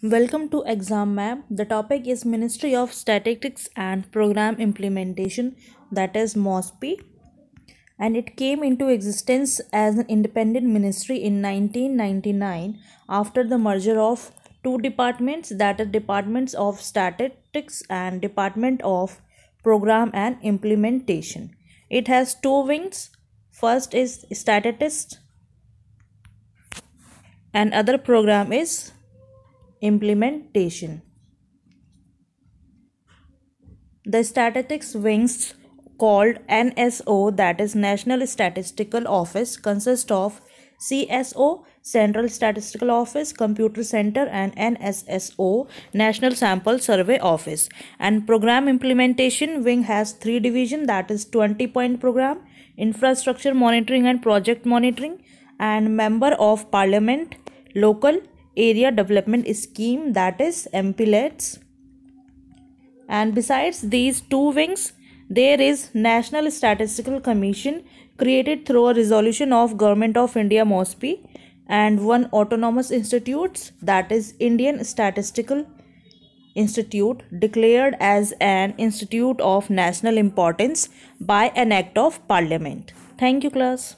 Welcome to Exam Map. The topic is Ministry of Statistics and Program Implementation, that is MOSPI, and it came into existence as an independent ministry in 1999 after the merger of two departments, that are Departments of Statistics and Department of Program and Implementation. It has two wings. First is statistist and other program is implementation. The statistics wings called NSO that is National Statistical Office consist of CSO Central Statistical Office Computer Center and NSSO National Sample Survey Office and program implementation wing has three division that is 20 point program infrastructure monitoring and project monitoring and member of parliament local area development scheme that is MPLADS. And besides these two wings, there is National Statistical Commission created through a resolution of Government of India MOSPI and one autonomous institutes that is Indian Statistical Institute declared as an institute of national importance by an act of parliament. Thank you class.